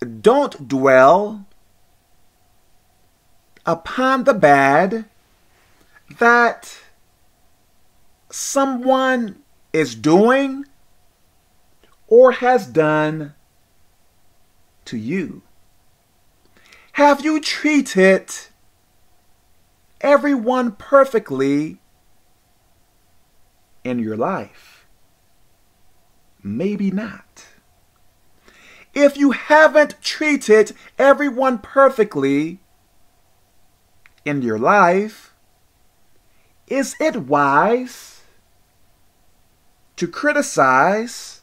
don't dwell upon the bad that someone is doing or has done to you? Have you treated everyone perfectly in your life? Maybe not. If you haven't treated everyone perfectly in your life, is it wise to criticize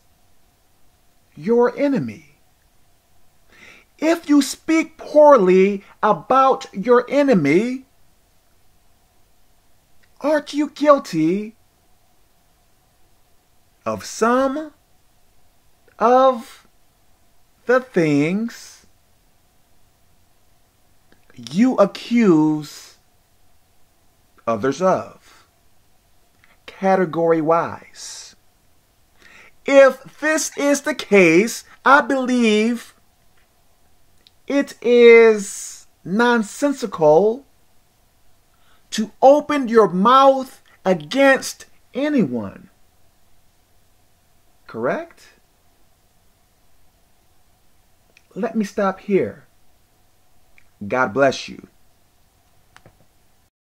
your enemy? If you speak poorly about your enemy, aren't you guilty of some of the things you accuse others of, category wise? If this is the case, I believe it is nonsensical to open your mouth against anyone. Correct? Let me stop here. God bless you.